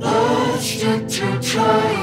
Last to try.